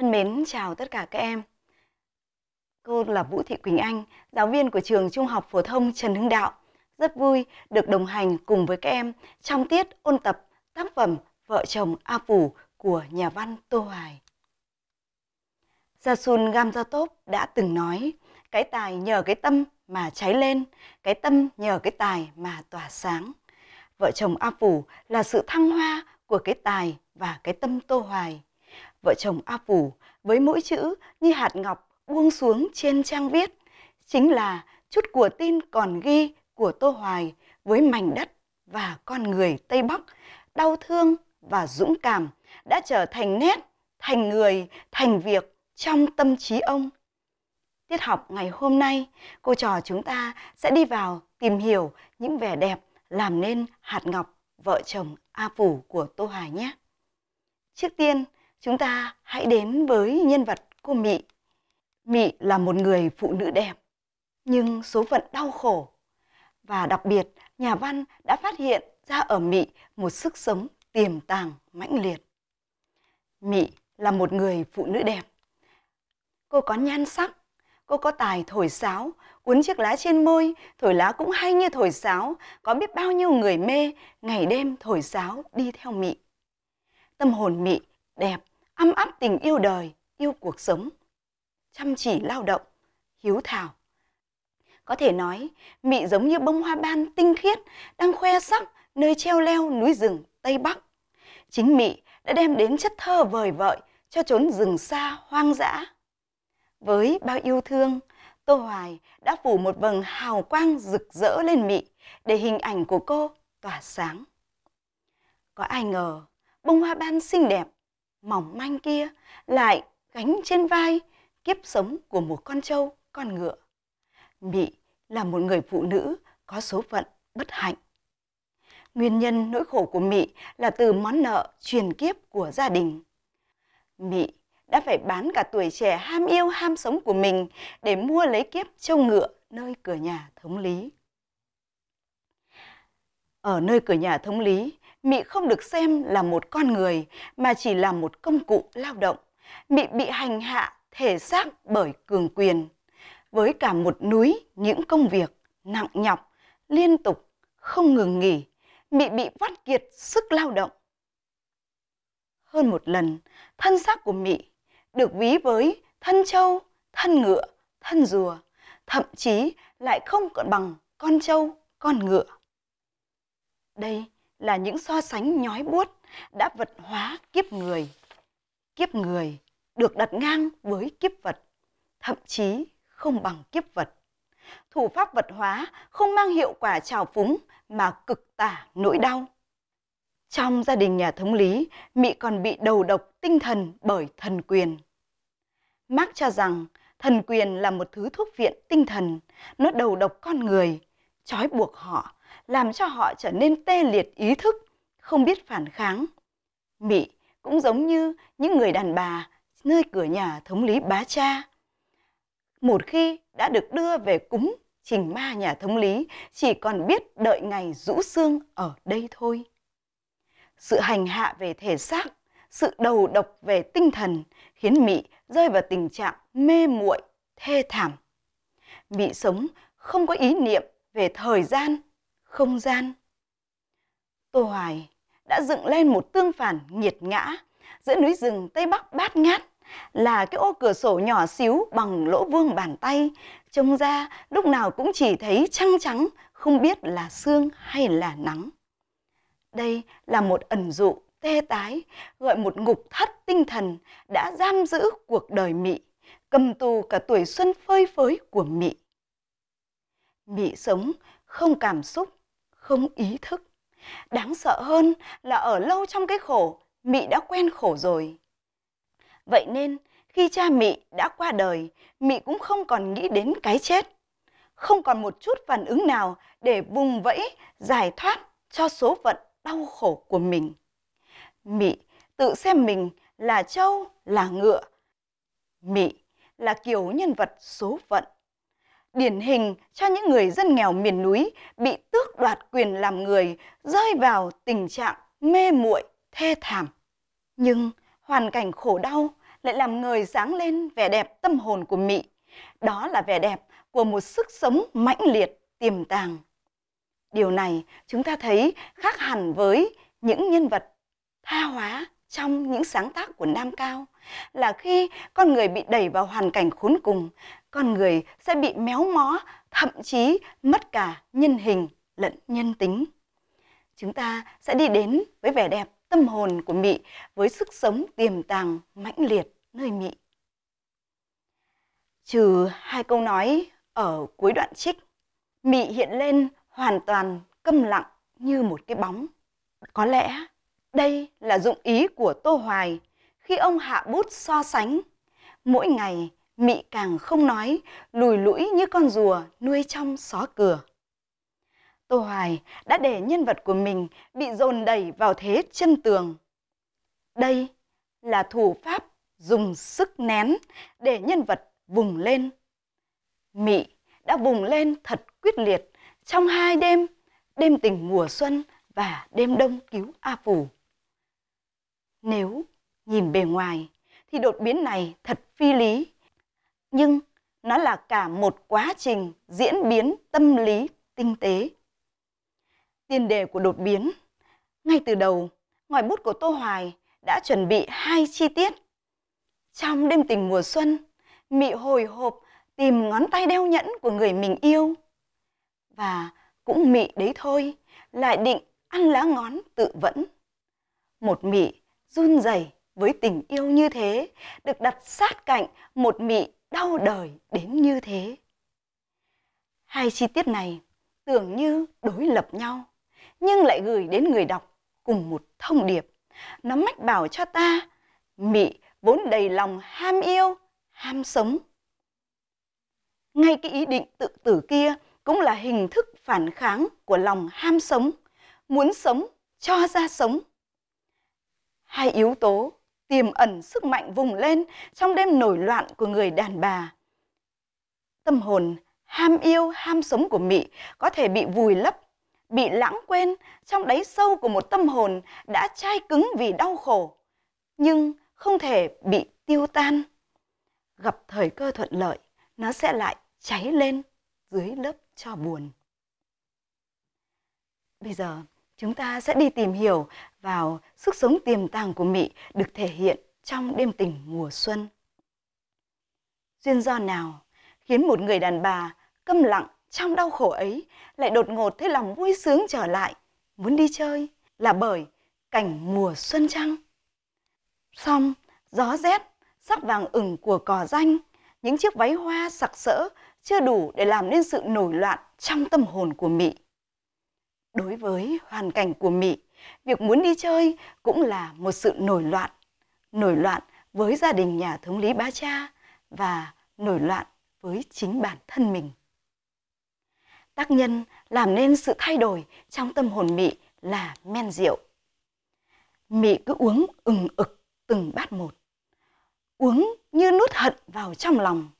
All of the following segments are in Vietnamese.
Thân mến chào tất cả các em. Cô là Vũ Thị Quỳnh Anh, giáo viên của trường Trung học phổ thông Trần Hưng Đạo. Rất vui được đồng hành cùng với các em trong tiết ôn tập tác phẩm Vợ chồng A Phủ của nhà văn Tô Hoài. Jasun Gamzatop đã từng nói, cái tài nhờ cái tâm mà cháy lên, cái tâm nhờ cái tài mà tỏa sáng. Vợ chồng A Phủ là sự thăng hoa của cái tài và cái tâm Tô Hoài vợ chồng A Phủ với mỗi chữ như hạt ngọc buông xuống trên trang viết, chính là chút của tin còn ghi của Tô Hoài với mảnh đất và con người Tây Bắc, đau thương và dũng cảm đã trở thành nét, thành người, thành việc trong tâm trí ông. Tiết học ngày hôm nay, cô trò chúng ta sẽ đi vào tìm hiểu những vẻ đẹp làm nên hạt ngọc vợ chồng A Phủ của Tô Hoài nhé. Trước tiên, Chúng ta hãy đến với nhân vật cô Mị. Mị là một người phụ nữ đẹp, nhưng số phận đau khổ. Và đặc biệt, nhà văn đã phát hiện ra ở Mị một sức sống tiềm tàng mãnh liệt. Mị là một người phụ nữ đẹp. Cô có nhan sắc, cô có tài thổi sáo, uốn chiếc lá trên môi, thổi lá cũng hay như thổi sáo, có biết bao nhiêu người mê, ngày đêm thổi sáo đi theo Mị. Tâm hồn Mị đẹp âm áp tình yêu đời, yêu cuộc sống, chăm chỉ lao động, hiếu thảo. Có thể nói, mị giống như bông hoa ban tinh khiết đang khoe sắc nơi treo leo núi rừng Tây Bắc. Chính mị đã đem đến chất thơ vời vợi cho chốn rừng xa hoang dã. Với bao yêu thương, Tô Hoài đã phủ một vầng hào quang rực rỡ lên mị để hình ảnh của cô tỏa sáng. Có ai ngờ, bông hoa ban xinh đẹp mỏng manh kia lại gánh trên vai kiếp sống của một con trâu, con ngựa. Mị là một người phụ nữ có số phận bất hạnh. Nguyên nhân nỗi khổ của Mị là từ món nợ truyền kiếp của gia đình. Mị đã phải bán cả tuổi trẻ ham yêu ham sống của mình để mua lấy kiếp trâu ngựa nơi cửa nhà thống lý. Ở nơi cửa nhà thống lý, Mị không được xem là một con người mà chỉ là một công cụ lao động. Mị bị hành hạ thể xác bởi cường quyền. Với cả một núi những công việc nặng nhọc, liên tục, không ngừng nghỉ, Mị bị vắt kiệt sức lao động. Hơn một lần, thân xác của Mị được ví với thân trâu, thân ngựa, thân rùa, thậm chí lại không còn bằng con trâu, con ngựa. Đây là những so sánh nhói buốt đã vật hóa kiếp người. Kiếp người được đặt ngang với kiếp vật, thậm chí không bằng kiếp vật. Thủ pháp vật hóa không mang hiệu quả trào phúng mà cực tả nỗi đau. Trong gia đình nhà thống lý, Mỹ còn bị đầu độc tinh thần bởi thần quyền. Marx cho rằng thần quyền là một thứ thuốc viện tinh thần, nó đầu độc con người, trói buộc họ làm cho họ trở nên tê liệt ý thức, không biết phản kháng. Mị cũng giống như những người đàn bà nơi cửa nhà thống lý bá cha. Một khi đã được đưa về cúng trình ma nhà thống lý, chỉ còn biết đợi ngày rũ xương ở đây thôi. Sự hành hạ về thể xác, sự đầu độc về tinh thần khiến Mị rơi vào tình trạng mê muội, thê thảm. Mị sống không có ý niệm về thời gian, không gian. Tô Hoài đã dựng lên một tương phản nghiệt ngã giữa núi rừng Tây Bắc bát ngát là cái ô cửa sổ nhỏ xíu bằng lỗ vuông bàn tay, trông ra lúc nào cũng chỉ thấy trăng trắng, không biết là sương hay là nắng. Đây là một ẩn dụ tê tái, gọi một ngục thất tinh thần đã giam giữ cuộc đời Mị, cầm tù cả tuổi xuân phơi phới của Mị. Mị sống không cảm xúc, không ý thức. Đáng sợ hơn là ở lâu trong cái khổ, Mị đã quen khổ rồi. Vậy nên, khi cha Mị đã qua đời, Mị cũng không còn nghĩ đến cái chết. Không còn một chút phản ứng nào để vùng vẫy, giải thoát cho số phận đau khổ của mình. Mị tự xem mình là trâu, là ngựa. Mị là kiểu nhân vật số phận điển hình cho những người dân nghèo miền núi bị tước đoạt quyền làm người, rơi vào tình trạng mê muội, thê thảm. Nhưng hoàn cảnh khổ đau lại làm người sáng lên vẻ đẹp tâm hồn của Mị. Đó là vẻ đẹp của một sức sống mãnh liệt, tiềm tàng. Điều này chúng ta thấy khác hẳn với những nhân vật tha hóa trong những sáng tác của Nam Cao là khi con người bị đẩy vào hoàn cảnh khốn cùng, con người sẽ bị méo mó, thậm chí mất cả nhân hình lẫn nhân tính. Chúng ta sẽ đi đến với vẻ đẹp tâm hồn của Mị với sức sống tiềm tàng mãnh liệt nơi Mị. Trừ hai câu nói ở cuối đoạn trích, Mị hiện lên hoàn toàn câm lặng như một cái bóng. Có lẽ đây là dụng ý của Tô Hoài khi ông hạ bút so sánh. Mỗi ngày, Mị càng không nói, lùi lũi như con rùa nuôi trong xó cửa. Tô Hoài đã để nhân vật của mình bị dồn đẩy vào thế chân tường. Đây là thủ pháp dùng sức nén để nhân vật vùng lên. Mị đã vùng lên thật quyết liệt trong hai đêm, đêm tình mùa xuân và đêm đông cứu A Phủ. Nếu nhìn bề ngoài thì đột biến này thật phi lý, nhưng nó là cả một quá trình diễn biến tâm lý tinh tế. Tiền đề của đột biến, ngay từ đầu, ngòi bút của Tô Hoài đã chuẩn bị hai chi tiết. Trong đêm tình mùa xuân, Mị hồi hộp tìm ngón tay đeo nhẫn của người mình yêu. Và cũng Mị đấy thôi, lại định ăn lá ngón tự vẫn. Một Mị run rẩy với tình yêu như thế, được đặt sát cạnh một Mị đau đời đến như thế. Hai chi tiết này tưởng như đối lập nhau, nhưng lại gửi đến người đọc cùng một thông điệp. Nó mách bảo cho ta, Mị vốn đầy lòng ham yêu, ham sống. Ngay cái ý định tự tử kia cũng là hình thức phản kháng của lòng ham sống, muốn sống cho ra sống. Hai yếu tố tiềm ẩn sức mạnh vùng lên trong đêm nổi loạn của người đàn bà. Tâm hồn ham yêu, ham sống của Mị có thể bị vùi lấp, bị lãng quên trong đáy sâu của một tâm hồn đã chai cứng vì đau khổ, nhưng không thể bị tiêu tan. Gặp thời cơ thuận lợi, nó sẽ lại cháy lên dưới lớp cho buồn. Bây giờ, chúng ta sẽ đi tìm hiểu vào sức sống tiềm tàng của Mị được thể hiện trong đêm tình mùa xuân. Duyên do nào khiến một người đàn bà câm lặng trong đau khổ ấy lại đột ngột thấy lòng vui sướng trở lại, muốn đi chơi là bởi cảnh mùa xuân trăng. Xong, gió rét, sắc vàng ửng của cỏ danh, những chiếc váy hoa sặc sỡ chưa đủ để làm nên sự nổi loạn trong tâm hồn của Mị. Đối với hoàn cảnh của Mị, việc muốn đi chơi cũng là một sự nổi loạn. Nổi loạn với gia đình nhà thống lý bá cha và nổi loạn với chính bản thân mình. Tác nhân làm nên sự thay đổi trong tâm hồn Mị là men rượu. Mị cứ uống ừng ực từng bát một. Uống như nuốt hận vào trong lòng.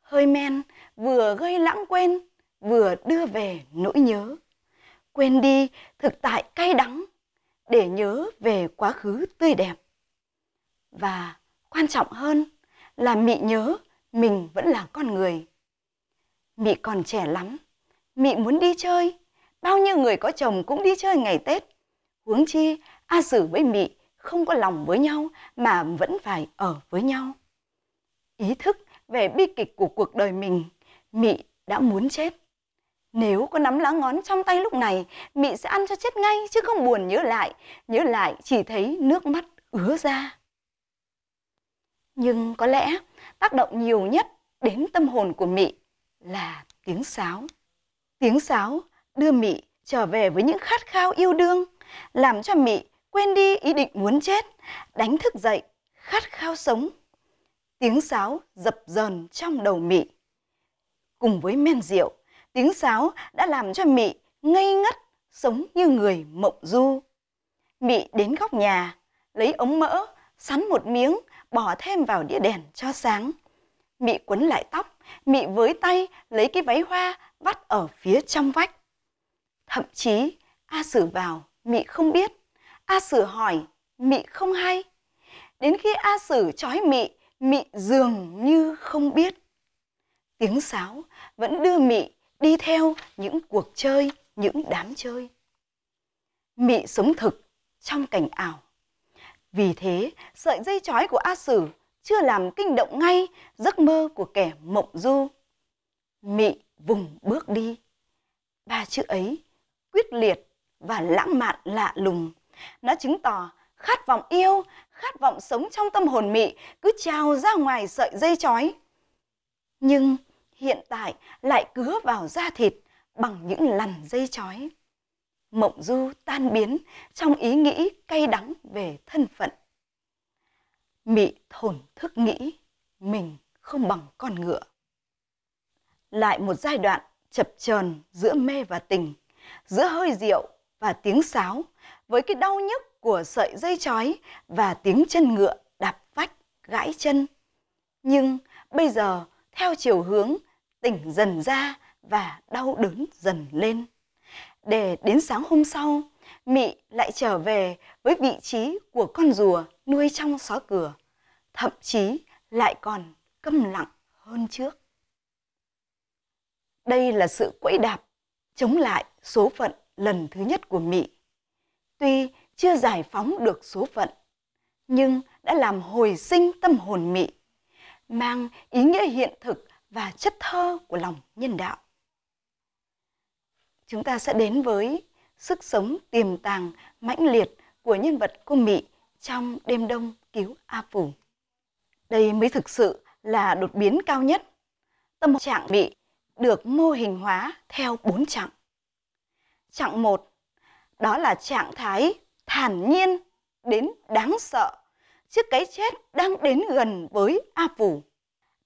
Hơi men vừa gây lãng quên, vừa đưa về nỗi nhớ. Quên đi thực tại cay đắng để nhớ về quá khứ tươi đẹp. Và quan trọng hơn là Mị nhớ mình vẫn là con người. Mị còn trẻ lắm, Mị muốn đi chơi. Bao nhiêu người có chồng cũng đi chơi ngày Tết. Huống chi, A Sử với Mị không có lòng với nhau mà vẫn phải ở với nhau. Ý thức về bi kịch của cuộc đời mình, Mị đã muốn chết. Nếu có nắm lá ngón trong tay lúc này, Mị sẽ ăn cho chết ngay chứ không buồn nhớ lại. Nhớ lại chỉ thấy nước mắt ứa ra. Nhưng có lẽ tác động nhiều nhất đến tâm hồn của Mị là tiếng sáo. Tiếng sáo đưa Mị trở về với những khát khao yêu đương, làm cho Mị quên đi ý định muốn chết, đánh thức dậy, khát khao sống. Tiếng sáo dập dờn trong đầu Mị. Cùng với men rượu, tiếng sáo đã làm cho Mị ngây ngất, sống như người mộng du. Mị đến góc nhà, lấy ống mỡ, sắn một miếng, bỏ thêm vào đĩa đèn cho sáng. Mị quấn lại tóc, Mị với tay lấy cái váy hoa vắt ở phía trong vách. Thậm chí, A Sử vào, Mị không biết. A Sử hỏi, Mị không hay. đến khi A Sử trói Mị, Mị dường như không biết. Tiếng sáo vẫn đưa Mị đi theo những cuộc chơi, những đám chơi. Mị sống thực trong cảnh ảo. Vì thế, sợi dây trói của A Sử chưa làm kinh động ngay giấc mơ của kẻ mộng du. Mị vùng bước đi. Ba chữ ấy quyết liệt và lãng mạn lạ lùng. Nó chứng tỏ khát vọng yêu, khát vọng sống trong tâm hồn mị cứ trào ra ngoài sợi dây chói. Nhưng hiện tại lại cứa vào da thịt bằng những lằn dây chói. Mộng du tan biến trong ý nghĩ cay đắng về thân phận. Mị thổn thức nghĩ mình không bằng con ngựa. Lại một giai đoạn chập chờn giữa mê và tình, giữa hơi rượu và tiếng sáo, với cái đau nhức của sợi dây chói và tiếng chân ngựa đạp vách, gãi chân. Nhưng bây giờ, theo chiều hướng, tỉnh dần ra và đau đớn dần lên. Để đến sáng hôm sau, Mị lại trở về với vị trí của con rùa nuôi trong xó cửa, thậm chí lại còn câm lặng hơn trước. Đây là sự quẫy đạp chống lại số phận lần thứ nhất của Mị. Tuy chưa giải phóng được số phận, nhưng đã làm hồi sinh tâm hồn Mị, mang ý nghĩa hiện thực và chất thơ của lòng nhân đạo. Chúng ta sẽ đến với sức sống tiềm tàng mãnh liệt của nhân vật cô Mị trong đêm đông cứu A Phủ. Đây mới thực sự là đột biến cao nhất. Tâm trạng Mị được mô hình hóa theo bốn trạng. Trạng một, đó là trạng thái thản nhiên đến đáng sợ trước cái chết đang đến gần với A Phủ.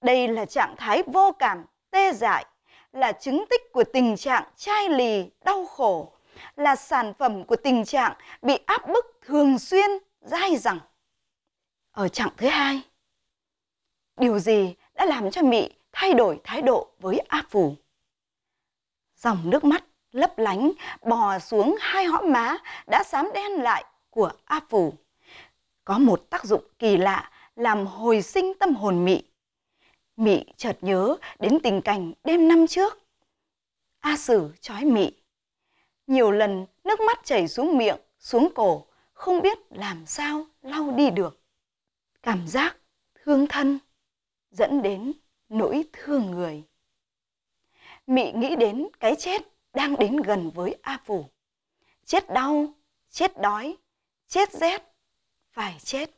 Đây là trạng thái vô cảm, tê dại, là chứng tích của tình trạng chai lì, đau khổ, là sản phẩm của tình trạng bị áp bức thường xuyên, dai dẳng. Ở trạng thứ hai, điều gì đã làm cho Mị thay đổi thái độ với A Phủ? Dòng nước mắt lấp lánh bò xuống hai hõm má đã xám đen lại của A Phủ. Có một tác dụng kỳ lạ làm hồi sinh tâm hồn Mị. Mị chợt nhớ đến tình cảnh đêm năm trước. A Sử trói Mị. Nhiều lần nước mắt chảy xuống miệng, xuống cổ, không biết làm sao lau đi được. Cảm giác thương thân dẫn đến nỗi thương người. Mị nghĩ đến cái chết đang đến gần với A Phủ. Chết đau, chết đói, chết rét, phải chết.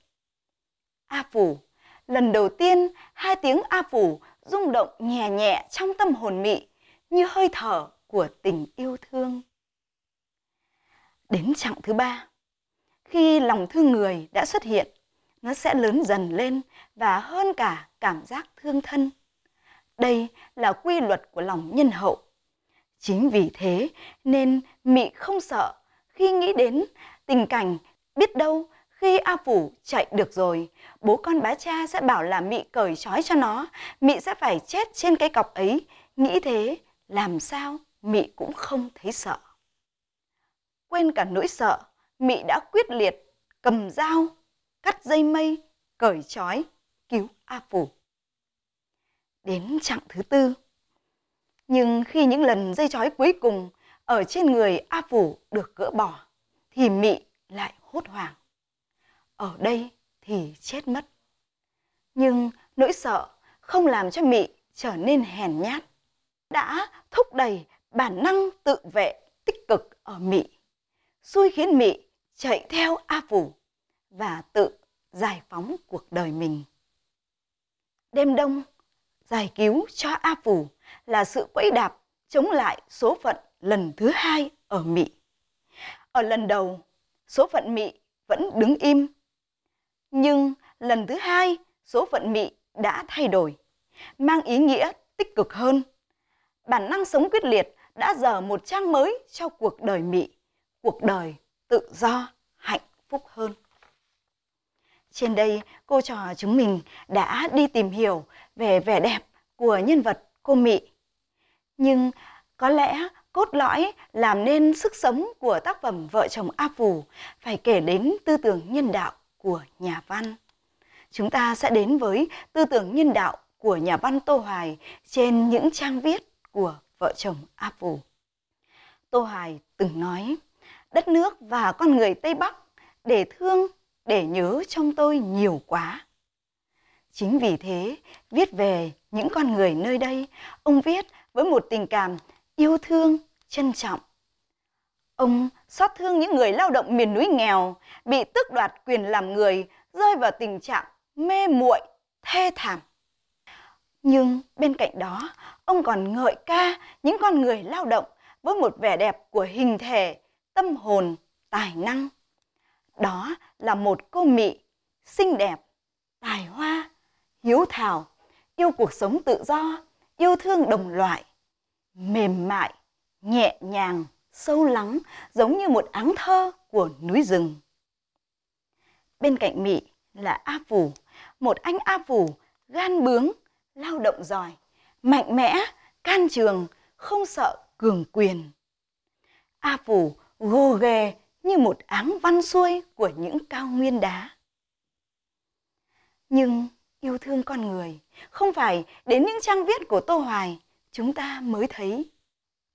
A Phủ, lần đầu tiên hai tiếng A Phủ rung động nhẹ nhẹ trong tâm hồn mị như hơi thở của tình yêu thương. Đến chặng thứ ba, khi lòng thương người đã xuất hiện, nó sẽ lớn dần lên và hơn cả cảm giác thương thân. Đây là quy luật của lòng nhân hậu Chính vì thế nên Mị không sợ khi nghĩ đến tình cảnh biết đâu khi A Phủ chạy được rồi, bố con bá cha sẽ bảo là Mị cởi trói cho nó, Mị sẽ phải chết trên cái cọc ấy. Nghĩ thế, làm sao Mị cũng không thấy sợ. Quên cả nỗi sợ, Mị đã quyết liệt cầm dao, cắt dây mây, cởi trói, cứu A Phủ. Đến chặng thứ tư, nhưng khi những lần dây chói cuối cùng ở trên người A Phủ được gỡ bỏ, thì Mị lại hốt hoảng. Ở đây thì chết mất. Nhưng nỗi sợ không làm cho Mị trở nên hèn nhát. Đã thúc đẩy bản năng tự vệ tích cực ở Mị, xui khiến Mị chạy theo A Phủ và tự giải phóng cuộc đời mình. Đêm đông, giải cứu cho A Phủ là sự quẫy đạp chống lại số phận lần thứ hai ở Mỹ. Ở lần đầu, số phận Mỹ vẫn đứng im. Nhưng lần thứ hai, số phận Mỹ đã thay đổi, mang ý nghĩa tích cực hơn. Bản năng sống quyết liệt đã dở một trang mới cho cuộc đời Mỹ, cuộc đời tự do, hạnh phúc hơn. Trên đây, cô trò chúng mình đã đi tìm hiểu về vẻ đẹp của nhân vật cô Mỹ nhưng có lẽ cốt lõi làm nên sức sống của tác phẩm Vợ chồng A Phù phải kể đến tư tưởng nhân đạo của nhà văn. chúng ta sẽ đến với tư tưởng nhân đạo của nhà văn Tô Hoài trên những trang viết của vợ chồng A phủ Tô Hoài từng nói, đất nước và con người Tây Bắc để thương, để nhớ trong tôi nhiều quá. Chính vì thế, viết về những con người nơi đây, ông viết với một tình cảm yêu thương, trân trọng. Ông xót thương những người lao động miền núi nghèo, bị tước đoạt quyền làm người, rơi vào tình trạng mê muội, thê thảm. Nhưng bên cạnh đó, ông còn ngợi ca những con người lao động với một vẻ đẹp của hình thể, tâm hồn, tài năng. Đó là một cô mị, xinh đẹp, tài hoa, hiếu thảo, yêu cuộc sống tự do, yêu thương đồng loại, mềm mại, nhẹ nhàng, sâu lắng, giống như một áng thơ của núi rừng. Bên cạnh Mị là A Phủ, một anh A Phủ gan bướng, lao động giỏi, mạnh mẽ, can trường, không sợ cường quyền. A Phủ gồ ghề như một áng văn xuôi của những cao nguyên đá. Nhưng yêu thương con người không phải đến những trang viết của Tô Hoài chúng ta mới thấy.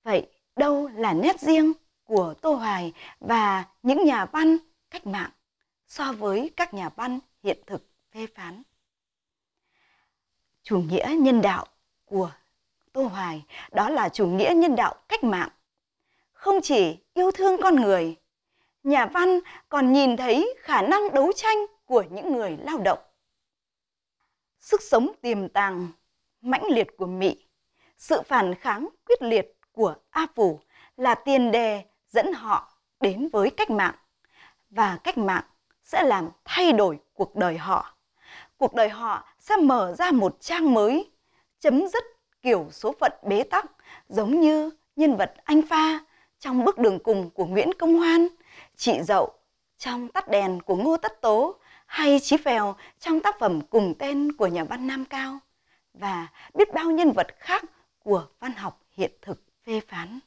Vậy đâu là nét riêng của Tô Hoài và những nhà văn cách mạng so với các nhà văn hiện thực phê phán? Chủ nghĩa nhân đạo của Tô Hoài đó là chủ nghĩa nhân đạo cách mạng. Không chỉ yêu thương con người, nhà văn còn nhìn thấy khả năng đấu tranh của những người lao động. Sức sống tiềm tàng, mãnh liệt của Mỹ, sự phản kháng quyết liệt của A Phủ là tiền đề dẫn họ đến với cách mạng. Và cách mạng sẽ làm thay đổi cuộc đời họ. Cuộc đời họ sẽ mở ra một trang mới, chấm dứt kiểu số phận bế tắc giống như nhân vật anh Pha trong bức đường cùng của Nguyễn Công Hoan, chị Dậu trong Tắt đèn của Ngô Tất Tố hay Chí Phèo trong tác phẩm cùng tên của nhà văn Nam Cao và biết bao nhân vật khác của văn học hiện thực phê phán.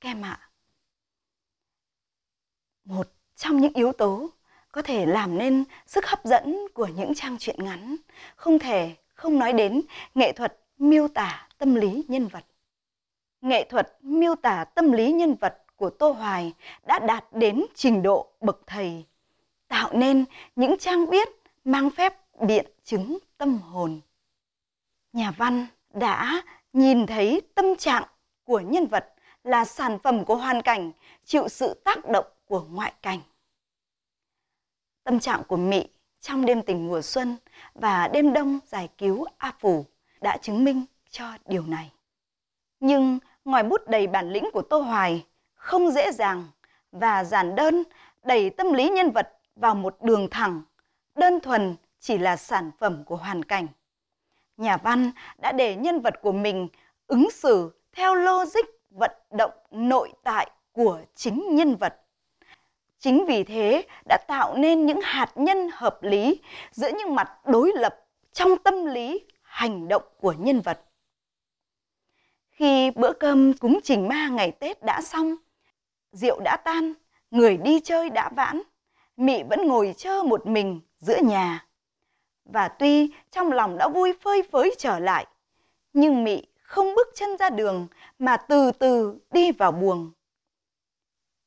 Kem ạ, một trong những yếu tố có thể làm nên sức hấp dẫn của những trang truyện ngắn, không thể không nói đến nghệ thuật miêu tả tâm lý nhân vật. Nghệ thuật miêu tả tâm lý nhân vật của Tô Hoài đã đạt đến trình độ bậc thầy, tạo nên những trang viết mang phép biện chứng tâm hồn. Nhà văn đã nhìn thấy tâm trạng của nhân vật là sản phẩm của hoàn cảnh chịu sự tác động của ngoại cảnh. Tâm trạng của Mị trong đêm tình mùa xuân và đêm đông giải cứu A Phủ đã chứng minh cho điều này. Nhưng ngòi bút đầy bản lĩnh của Tô Hoài không dễ dàng và giản đơn đẩy tâm lý nhân vật vào một đường thẳng, đơn thuần chỉ là sản phẩm của hoàn cảnh. Nhà văn đã để nhân vật của mình ứng xử theo logic vận động nội tại của chính nhân vật. Chính vì thế đã tạo nên những hạt nhân hợp lý giữa những mặt đối lập trong tâm lý hành động của nhân vật. Khi bữa cơm cúng trình ma ngày Tết đã xong, rượu đã tan, người đi chơi đã vãn, Mị vẫn ngồi chơ một mình giữa nhà. Và tuy trong lòng đã vui phơi phới trở lại, nhưng Mị không bước chân ra đường mà từ từ đi vào buồng.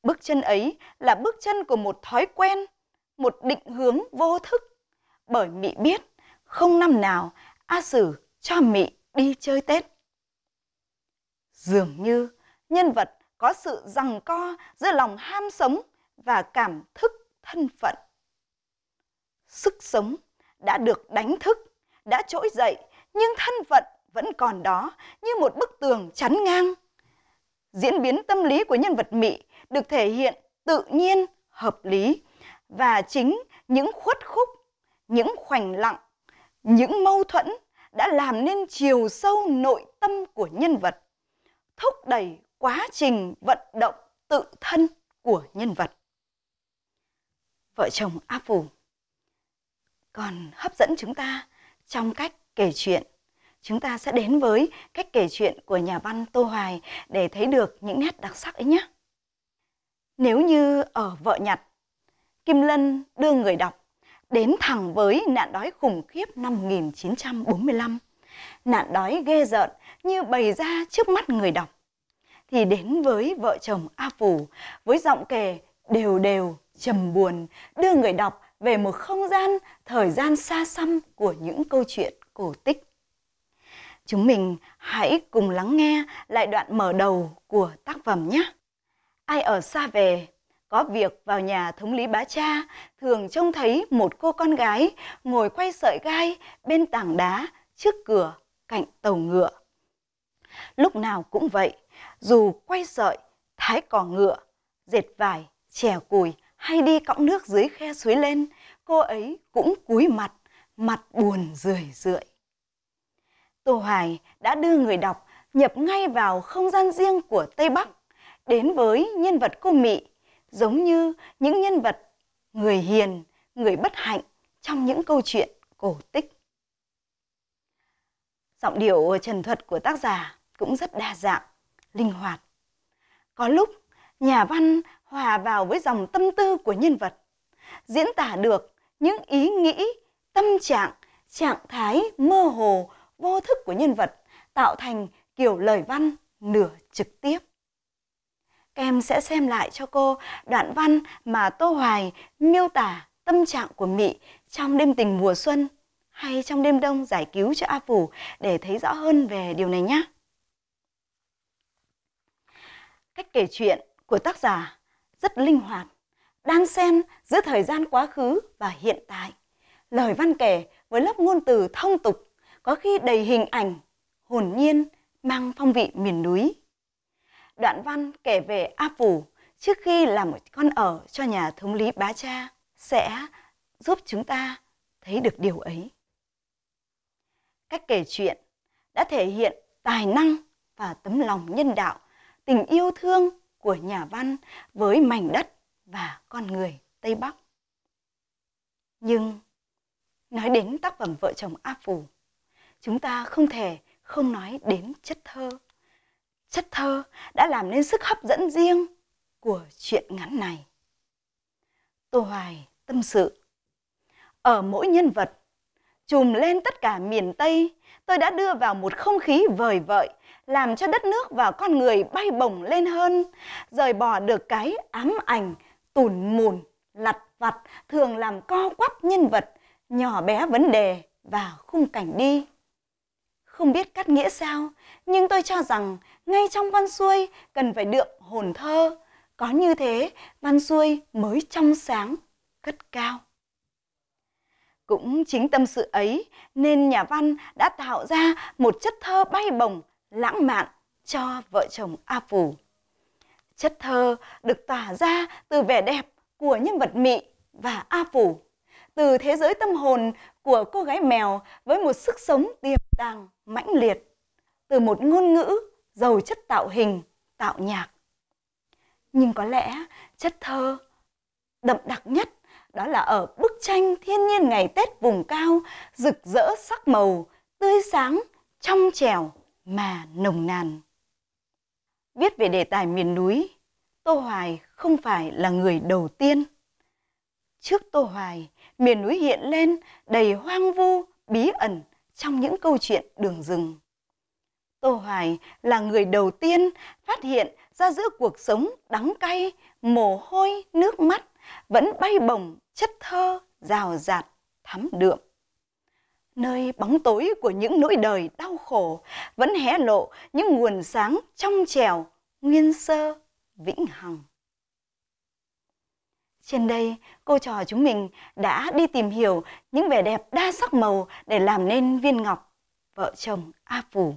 Bước chân ấy là bước chân của một thói quen, một định hướng vô thức. Bởi Mị biết không năm nào A Sử cho Mị đi chơi Tết. Dường như nhân vật có sự rằng co giữa lòng ham sống và cảm thức thân phận. Sức sống đã được đánh thức, đã trỗi dậy, nhưng thân phận vẫn còn đó như một bức tường chắn ngang. Diễn biến tâm lý của nhân vật Mỹ được thể hiện tự nhiên, hợp lý và chính những khuất khúc, những khoảnh lặng, những mâu thuẫn đã làm nên chiều sâu nội tâm của nhân vật, thúc đẩy quá trình vận động tự thân của nhân vật. Vợ chồng A Phù còn hấp dẫn chúng ta trong cách kể chuyện. Chúng ta sẽ đến với cách kể chuyện của nhà văn Tô Hoài để thấy được những nét đặc sắc ấy nhé. Nếu như ở vợ nhặt, Kim Lân đưa người đọc đến thẳng với nạn đói khủng khiếp năm 1945. Nạn đói ghê rợn như bày ra trước mắt người đọc. Thì đến với vợ chồng A Phủ với giọng kể đều đều, trầm buồn, đưa người đọc về một không gian, thời gian xa xăm của những câu chuyện cổ tích. Chúng mình hãy cùng lắng nghe lại đoạn mở đầu của tác phẩm nhé. Ai ở xa về, có việc vào nhà thống lý bá cha, thường trông thấy một cô con gái ngồi quay sợi gai bên tảng đá trước cửa cạnh tàu ngựa. Lúc nào cũng vậy, dù quay sợi, thái cỏ ngựa, dệt vải, chèo cùi hay đi cõng nước dưới khe suối lên, cô ấy cũng cúi mặt, mặt buồn rười rượi. Tô Hoài đã đưa người đọc nhập ngay vào không gian riêng của Tây Bắc, đến với nhân vật cô Mị, giống như những nhân vật người hiền, người bất hạnh trong những câu chuyện cổ tích. Giọng điệu trần thuật của tác giả cũng rất đa dạng, linh hoạt. Có lúc nhà văn hòa vào với dòng tâm tư của nhân vật, diễn tả được những ý nghĩ, tâm trạng, trạng thái mơ hồ, vô thức của nhân vật tạo thành kiểu lời văn nửa trực tiếp. Các em sẽ xem lại cho cô đoạn văn mà Tô Hoài miêu tả tâm trạng của Mị trong đêm tình mùa xuân hay trong đêm đông giải cứu cho A Phủ để thấy rõ hơn về điều này nhé. Cách kể chuyện của tác giả rất linh hoạt, đan xen giữa thời gian quá khứ và hiện tại. Lời văn kể với lớp ngôn từ thông tục, có khi đầy hình ảnh, hồn nhiên, mang phong vị miền núi. Đoạn văn kể về A Phủ trước khi làm một con ở cho nhà thống lý bá cha sẽ giúp chúng ta thấy được điều ấy. Cách kể chuyện đã thể hiện tài năng và tấm lòng nhân đạo, tình yêu thương của nhà văn với mảnh đất và con người Tây Bắc. Nhưng nói đến tác phẩm Vợ chồng A Phủ, chúng ta không thể không nói đến chất thơ. Chất thơ đã làm nên sức hấp dẫn riêng của chuyện ngắn này. Tô Hoài tâm sự. Ở mỗi nhân vật, trùm lên tất cả miền Tây, tôi đã đưa vào một không khí vời vợi, làm cho đất nước và con người bay bổng lên hơn, rời bỏ được cái ám ảnh, tủn mùn, lặt vặt thường làm co quắp nhân vật, nhỏ bé vấn đề và khung cảnh đi. Không biết cắt nghĩa sao, nhưng tôi cho rằng ngay trong văn xuôi cần phải đượm hồn thơ. Có như thế, văn xuôi mới trong sáng, cất cao. Cũng chính tâm sự ấy nên nhà văn đã tạo ra một chất thơ bay bổng, lãng mạn cho vợ chồng A Phủ. Chất thơ được tỏa ra từ vẻ đẹp của nhân vật Mị và A Phủ, từ thế giới tâm hồn của cô gái mèo với một sức sống tiềm tàng mãnh liệt, từ một ngôn ngữ giàu chất tạo hình, tạo nhạc. Nhưng có lẽ chất thơ đậm đặc nhất đó là ở bức tranh thiên nhiên ngày Tết vùng cao, rực rỡ sắc màu, tươi sáng, trong trẻo mà nồng nàn. Viết về đề tài miền núi, Tô Hoài không phải là người đầu tiên. Trước Tô Hoài, miền núi hiện lên đầy hoang vu, bí ẩn trong những câu chuyện đường rừng. Tô Hoài là người đầu tiên phát hiện ra giữa cuộc sống đắng cay, mồ hôi, nước mắt vẫn bay bổng chất thơ, rào rạt, thắm đượm. Nơi bóng tối của những nỗi đời đau khổ vẫn hé lộ những nguồn sáng trong trèo, nguyên sơ, vĩnh hằng. Trên đây, cô trò chúng mình đã đi tìm hiểu những vẻ đẹp đa sắc màu để làm nên viên ngọc, vợ chồng A Phủ.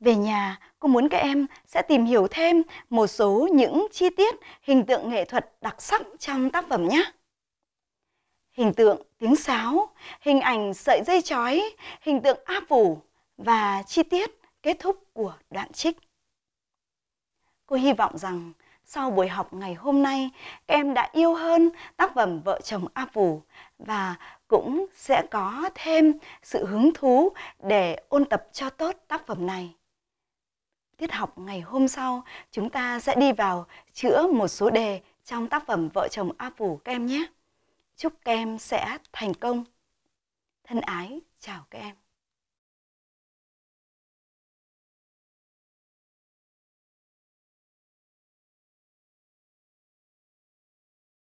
Về nhà, cô muốn các em sẽ tìm hiểu thêm một số những chi tiết hình tượng nghệ thuật đặc sắc trong tác phẩm nhé. Hình tượng tiếng sáo, hình ảnh sợi dây chói, hình tượng áp phủ và chi tiết kết thúc của đoạn trích. Cô hy vọng rằng sau buổi học ngày hôm nay, các em đã yêu hơn tác phẩm Vợ chồng A Phủ và cũng sẽ có thêm sự hứng thú để ôn tập cho tốt tác phẩm này. Tiết học ngày hôm sau, chúng ta sẽ đi vào chữa một số đề trong tác phẩm Vợ chồng A Phủ các em nhé. Chúc các em sẽ thành công. Thân ái, chào các em.